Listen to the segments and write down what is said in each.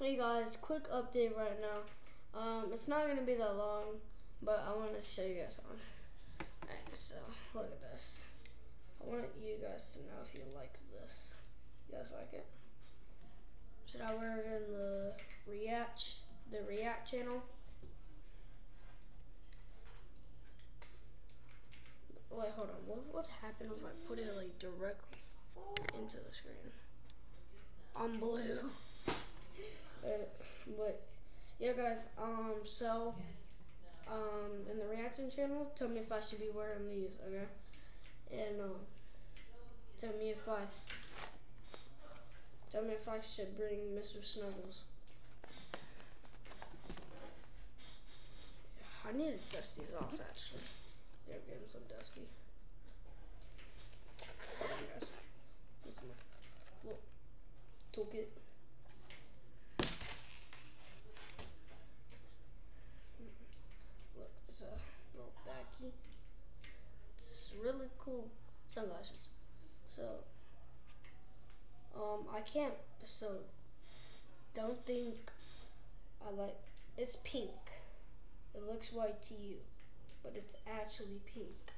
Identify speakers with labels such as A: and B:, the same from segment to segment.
A: Hey guys, quick update right now. Um, it's not gonna be that long, but I want to show you guys something. Alright, so look at this. I want you guys to know if you like this. You guys like it? Should I wear it in the React, the React channel? Wait, hold on. What would happen if I put it like directly into the screen? On blue. But yeah, guys. Um, so um, in the reaction channel, tell me if I should be wearing these, okay? And um, tell me if I tell me if I should bring Mr. Snuggles. I need to dust these off actually. They're getting some dusty. Toolkit. Really cool sunglasses. So, um, I can't, so don't think I like, it's pink. It looks white to you, but it's actually pink.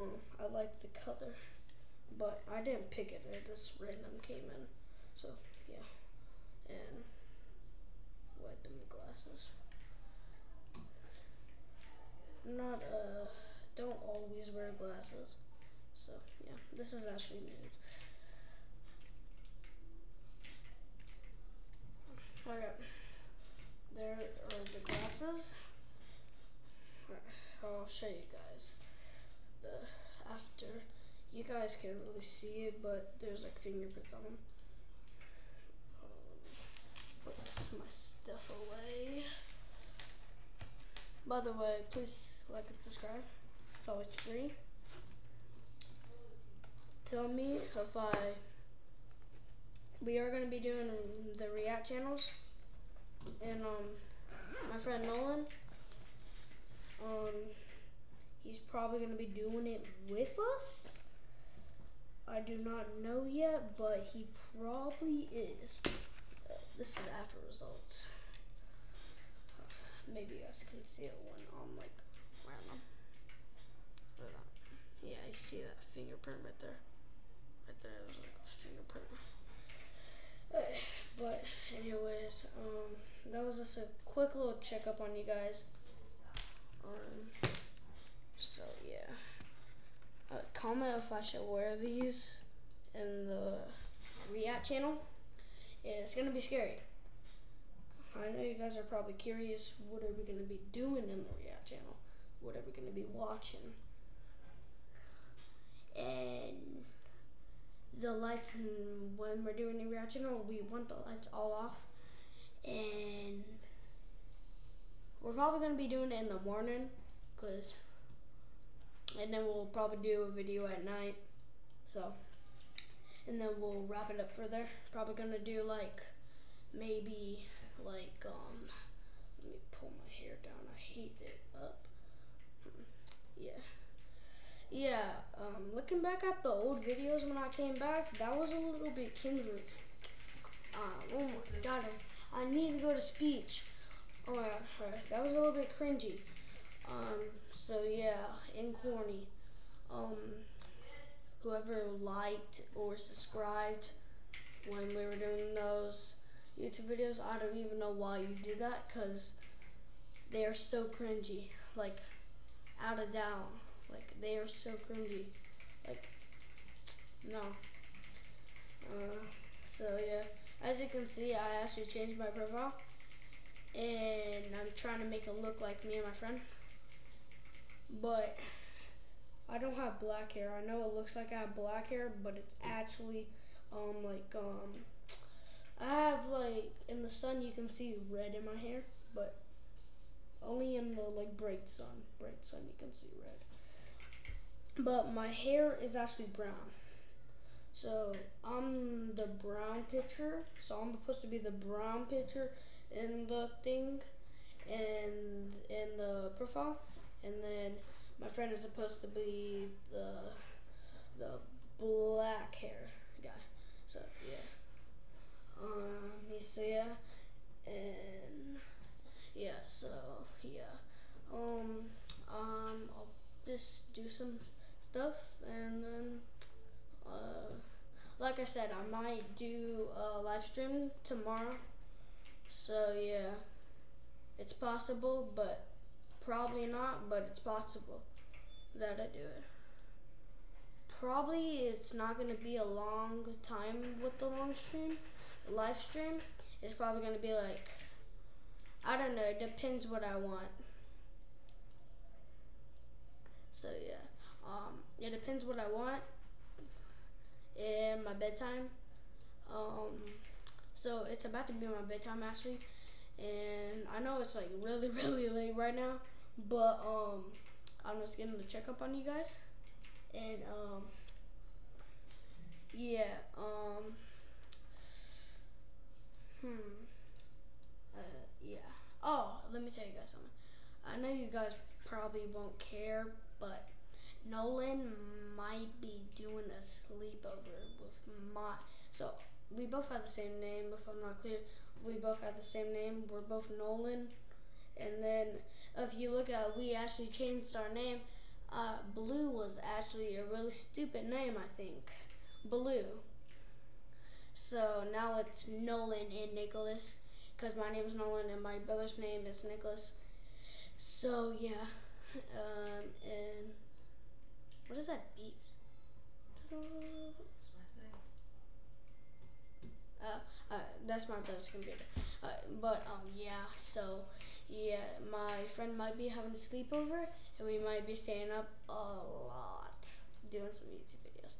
A: Um, I like the color, but I didn't pick it. It just random came in. So, yeah. And wiping the glasses. Not, uh, don't always wear glasses. So yeah, this is actually nude. Okay, there are the glasses. I'll show you guys the after. You guys can't really see it, but there's like fingerprints on them. Um, put my stuff away. By the way, please like and subscribe so it's free. Tell me if I, we are going to be doing the React channels, and um, my friend Nolan, um, he's probably going to be doing it with us. I do not know yet, but he probably is. This is after results. maybe guys can see it when I'm like random. I see that fingerprint right there. Right there, there's like a fingerprint. but anyways, um, that was just a quick little checkup on you guys. Um, so yeah. Uh, comment if I should wear these in the React channel. Yeah, it's gonna be scary. I know you guys are probably curious what are we gonna be doing in the React channel? What are we gonna be watching? And the lights and when we're doing the reaction or we want the lights all off. And we're probably going to be doing it in the morning because and then we'll probably do a video at night so and then we'll wrap it up further. Probably going to do like maybe like um let me pull my hair down. I hate it. Up. Yeah yeah, um, looking back at the old videos when I came back, that was a little bit kindred. Uh, oh my god, I, I need to go to speech. Oh my god, that was a little bit cringy. Um, so yeah, and corny. Um, whoever liked or subscribed when we were doing those YouTube videos, I don't even know why you did that, because they are so cringy. Like, out of doubt. Like, they are so cringy. Like, no. Uh, so, yeah. As you can see, I actually changed my profile. And I'm trying to make it look like me and my friend. But, I don't have black hair. I know it looks like I have black hair, but it's actually, um, like, um, I have, like, in the sun you can see red in my hair, but only in the, like, bright sun. Bright sun you can see red but my hair is actually brown. So I'm the brown picture. So I'm supposed to be the brown picture in the thing and in the profile. And then my friend is supposed to be the the black hair guy. So yeah. Um, so yeah. and yeah, so yeah, um, um, I'll just do some stuff, and then, uh, like I said, I might do a live stream tomorrow. So yeah, it's possible, but probably not. But it's possible that I do it. Probably it's not going to be a long time with the long stream, the live stream. It's probably going to be like, I don't know, it depends what I want. So yeah, um, it depends what I want in my bedtime. Um, so it's about to be my bedtime actually, and I know it's like really really late right now, but um, I'm just getting the checkup on you guys, and um, yeah, um, hmm, uh, yeah. Oh, let me tell you guys something. I know you guys probably won't care, but Nolan might be doing a sleepover with my. So we both have the same name. If I'm not clear, we both have the same name. We're both Nolan. And then if you look at, we actually changed our name. Uh, Blue was actually a really stupid name, I think. Blue. So now it's Nolan and Nicholas, because my name is Nolan and my brother's name is Nicholas. So yeah, um, and what is that beep? Uh, uh, that's my brother's computer. Uh, but um, yeah, so yeah, my friend might be having a sleepover, and we might be staying up a lot doing some YouTube videos,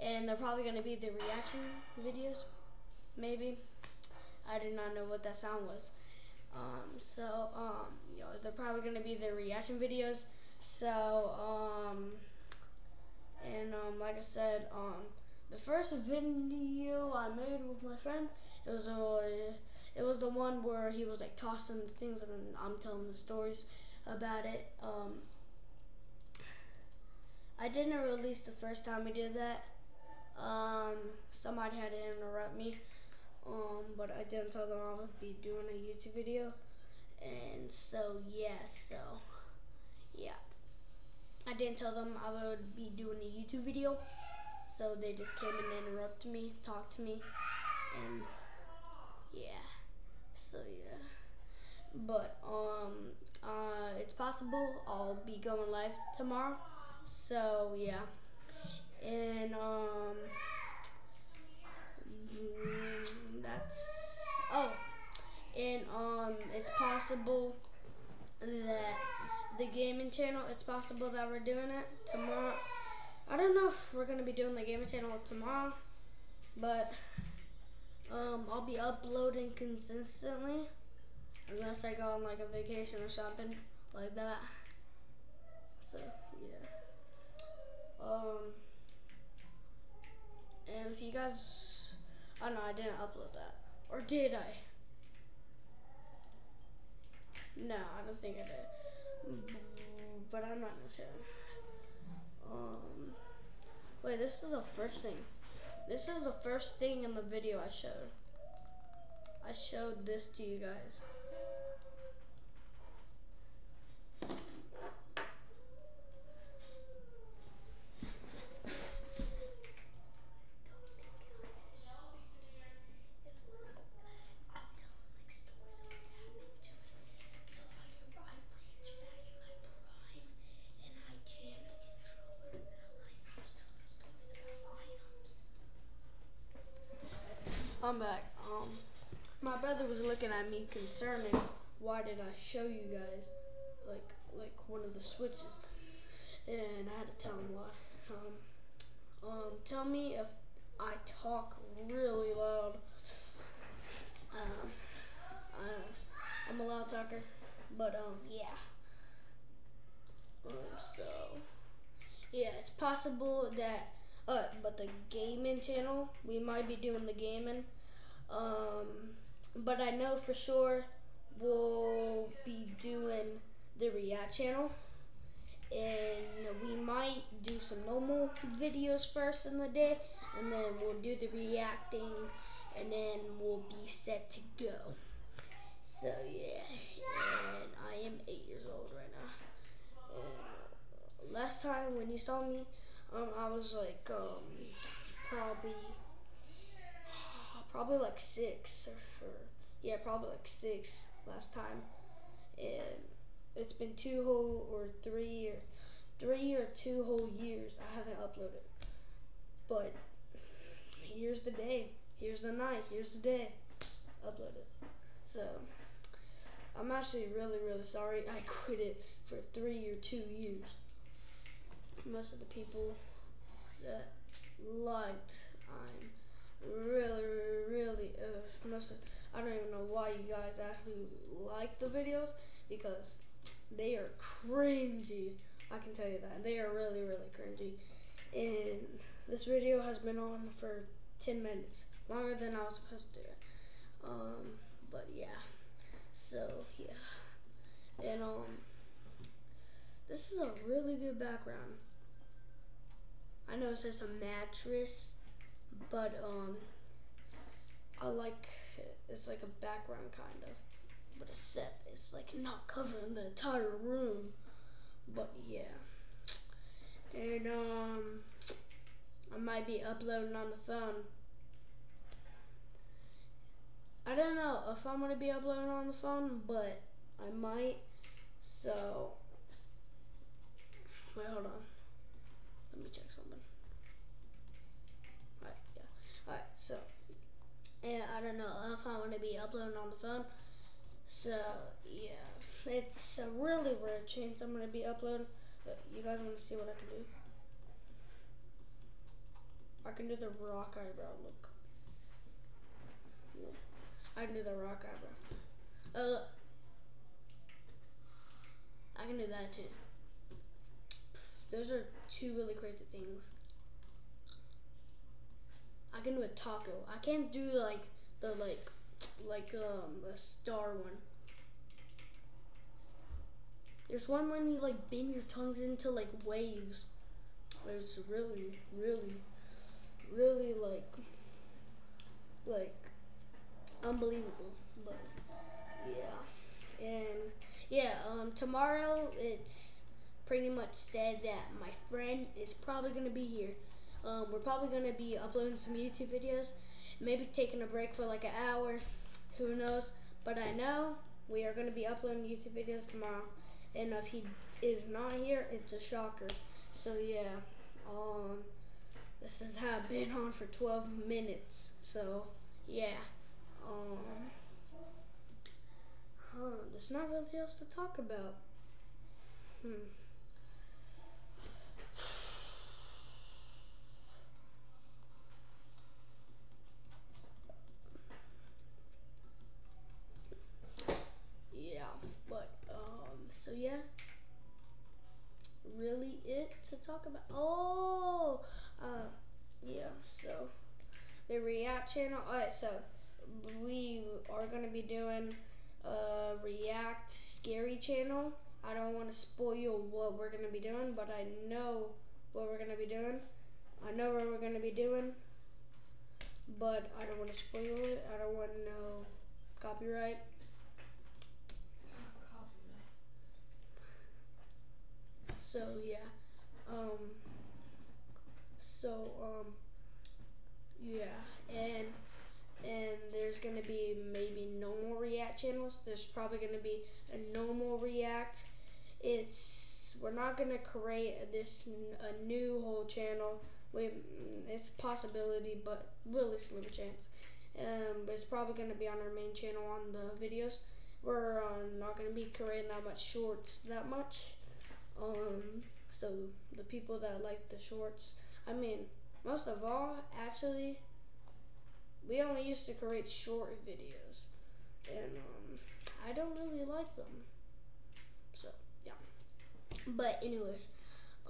A: and they're probably gonna be the reaction videos, maybe. I did not know what that sound was. Um, so um, you know, they're probably gonna be the reaction videos. So um, and um, like I said, um the first video I made with my friend, it was a, it was the one where he was like tossing things and I'm telling the stories about it. Um, I didn't release the first time we did that. Um, somebody had to interrupt me. Um, but I didn't tell them I would be doing a YouTube video. And so, yeah, so, yeah. I didn't tell them I would be doing a YouTube video. So they just came and interrupted me, talked to me, and yeah. So yeah. But um uh it's possible I'll be going live tomorrow. So yeah. And um that's oh and um it's possible that the gaming channel it's possible that we're doing it tomorrow I don't know if we're gonna be doing the gaming channel tomorrow, but um, I'll be uploading consistently unless I go on like a vacation or something like that. So yeah. Um, and if you guys, I don't know, I didn't upload that, or did I? No, I don't think I did, but I'm not sure. Um, wait, this is the first thing. This is the first thing in the video I showed. I showed this to you guys. I'm. Um, my brother was looking at me concerning why did I show you guys like like one of the switches, and I had to tell him why. Um, um, tell me if I talk really loud. Um, I, I'm a loud talker, but um, yeah. Um, so yeah, it's possible that. Uh, but the gaming channel, we might be doing the gaming. Um, but I know for sure we'll be doing the React channel. And we might do some normal videos first in the day, and then we'll do the reacting, and then we'll be set to go. So yeah, and I am eight years old right now. And last time when you saw me, um, I was like um, probably probably like six or, or yeah, probably like six last time, and it's been two whole or three or three or two whole years I haven't uploaded. But here's the day, here's the night, here's the day, upload it. So I'm actually really, really sorry I quit it for three or two years. Most of the people that liked, I'm really, really, uh, most of, I don't even know why you guys actually like the videos because they are cringy. I can tell you that. They are really, really cringy. And this video has been on for 10 minutes, longer than I was supposed to. Um, but yeah, so yeah. And um, this is a really good background. I know it says a mattress, but um, I like it's like a background kind of, but except it's like not covering the entire room. But yeah, and um, I might be uploading on the phone. I don't know if I'm gonna be uploading on the phone, but I might. So wait, hold on. Let me check something. Alright, yeah. Alright, so yeah, I don't know if I'm gonna be uploading on the phone. So yeah, it's a really rare chance I'm gonna be uploading. You guys want to see what I can do? I can do the rock eyebrow look. Yeah. I can do the rock eyebrow. Uh, I can do that too. Those are two really crazy things. I can do a taco. I can't do like the like like um a star one. There's one when you like bend your tongues into like waves. It's really, really, really like like unbelievable. But yeah. And yeah, um tomorrow it's pretty much said that my friend is probably gonna be here. Um, we're probably gonna be uploading some YouTube videos, maybe taking a break for like an hour, who knows. But I know we are gonna be uploading YouTube videos tomorrow, and if he is not here, it's a shocker. So yeah, um, this has have been on for 12 minutes. So yeah, um, huh, there's not really else to talk about. Hmm. so yeah, really it to talk about. Oh, uh, yeah. So the React channel. Alright, so we are gonna be doing a React scary channel. I don't want to spoil what we're gonna be doing, but I know what we're gonna be doing. I know what we're gonna be doing, but I don't want to spoil it. I don't want no copyright. So yeah, um, so um, yeah, and and there's gonna be maybe no more React channels. There's probably gonna be a no more React. It's we're not gonna create this a new whole channel. We, it's a possibility, but really slim chance. Um, but it's probably gonna be on our main channel on the videos. We're uh, not gonna be creating that much shorts that much. Um, so the people that like the shorts, I mean, most of all, actually, we only used to create short videos, and um, I don't really like them. So yeah. But anyways,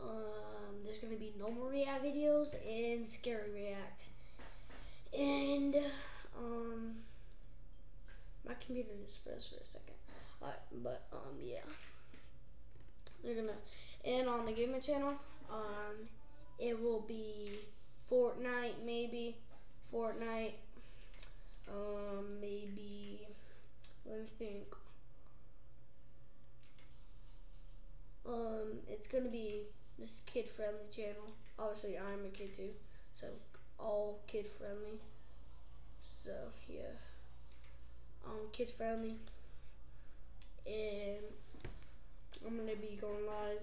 A: um, there's gonna be no more React videos and scary React, and um, my computer just froze for a second. But um, yeah. They're gonna and on the gaming channel, um, it will be Fortnite maybe, Fortnite, um, maybe. Let me think. Um, it's gonna be this kid friendly channel. Obviously, I'm a kid too, so all kid friendly. So yeah, um, kid friendly, and I'm gonna be going live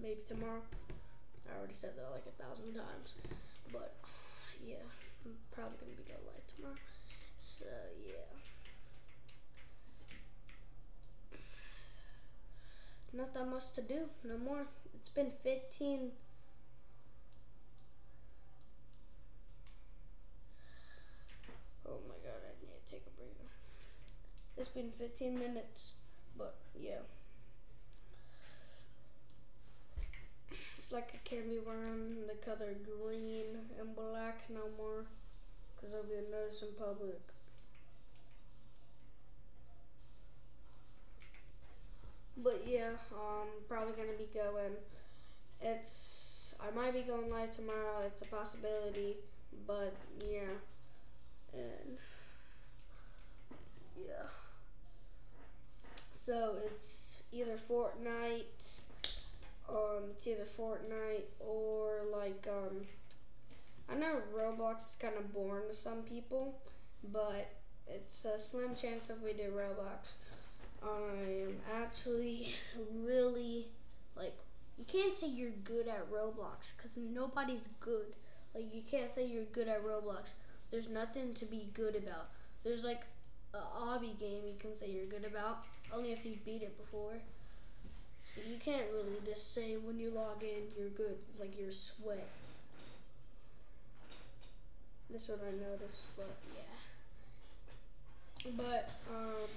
A: maybe tomorrow. I already said that like a thousand times, but yeah, I'm probably gonna be going live tomorrow. So yeah. Not that much to do, no more. It's been 15 Oh my god, I need to take a breather. It's been 15 minutes, but yeah. It's like a can't be the color green and black no more because I'll be noticed in public. But yeah, um, probably gonna be going. It's I might be going live tomorrow. It's a possibility, but yeah, and yeah. So it's either Fortnite, um, it's either Fortnite or like um, I know Roblox is kind of boring to some people, but it's a slim chance if we do Roblox. I am actually really like you can't say you're good at Roblox because nobody's good. Like you can't say you're good at Roblox. There's nothing to be good about. There's like a hobby game you can say you're good about only if you beat it before. So you can't really just say when you log in you're good like you're sweat. That's what I noticed, but yeah. But um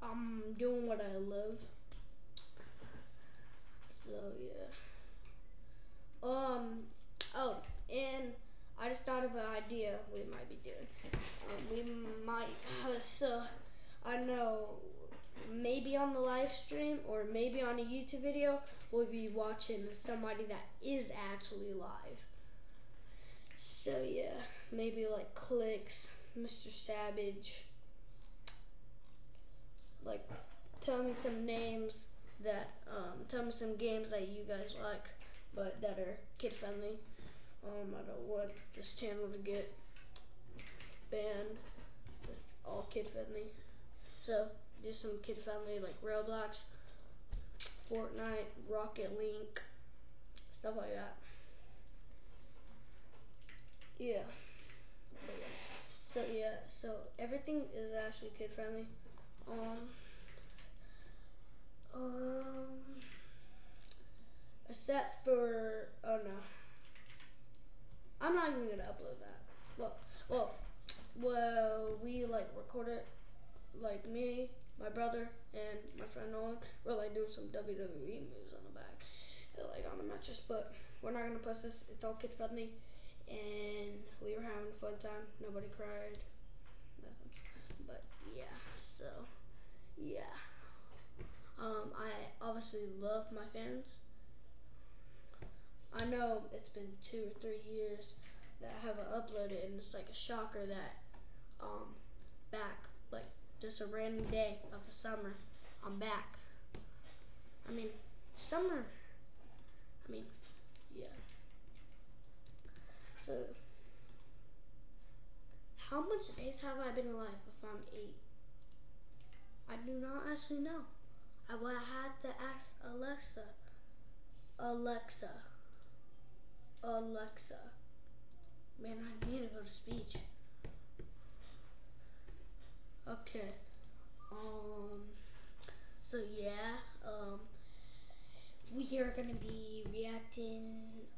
A: I'm doing what I love. So yeah. Um. Oh, and I just thought of an idea we might be doing. Um, we might. So I know maybe on the live stream or maybe on a YouTube video we'll be watching somebody that is actually live. So yeah, maybe like Clix, Mr. Savage like tell me some names that um, tell me some games that you guys like, but that are kid friendly. Um, I don't want this channel to get banned. It's all kid friendly. So do some kid friendly like Roblox, Fortnite, Rocket League, stuff like that. Yeah. So yeah, so everything is actually kid friendly. Um, um, except for, oh no. I'm not even gonna upload that. Well, well, well, we like record it like me, my brother, and my friend Nolan. We're like doing some WWE moves on the back, like on the mattress. But we're not gonna post this. It's all kid friendly, and we were having a fun time. Nobody cried, nothing. But yeah, so yeah. Um, I obviously love my fans. I know it's been two or three years that I haven't uploaded, and it's like a shocker that um, back, just a random day of the summer, I'm back. I mean, summer. I mean, yeah. So, how much days have I been alive if I'm eight? I do not actually know. I would have to ask Alexa. Alexa. Alexa. Man, I need to go to speech. Okay. Um. So yeah. Um. We are gonna be reacting.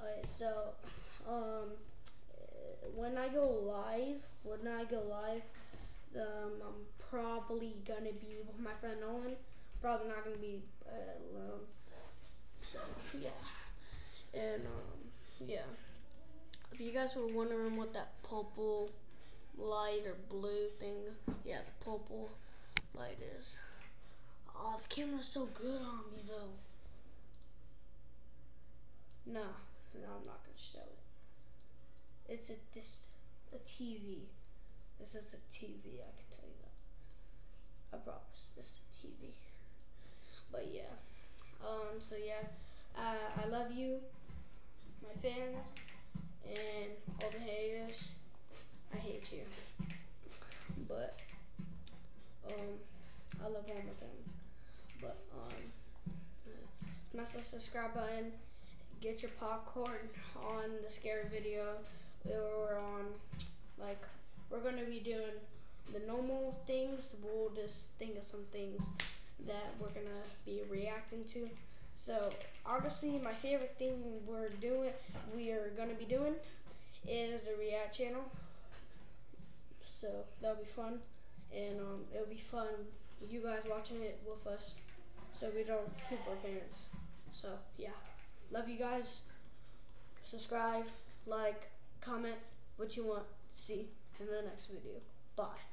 A: Uh, so, um, when I go live, when I go live, um, I'm probably gonna be with my friend Nolan. Probably not gonna be uh, alone. So yeah, and um, yeah. If you guys were wondering what that purple light or blue thing, yeah, the purple light is. Oh, the camera's so good on me though. No, no, I'm not gonna show it. It's a dis a TV. This is a TV, I can tell you that. I promise. It's TV. But yeah. Um. So yeah. Uh, I love you, my fans, and all the haters. I hate you. But um, I love all my fans. But um, smash the subscribe button. Get your popcorn on the scary video. Or on like we're gonna be doing the normal things. We'll just think of some things that we're gonna be reacting to. So obviously, my favorite thing we're doing, we are gonna be doing, is a react channel. So that'll be fun, and um, it'll be fun you guys watching it with us, so we don't poop our pants. So yeah, love you guys. Subscribe, like, comment what you want to see in the next video. Bye.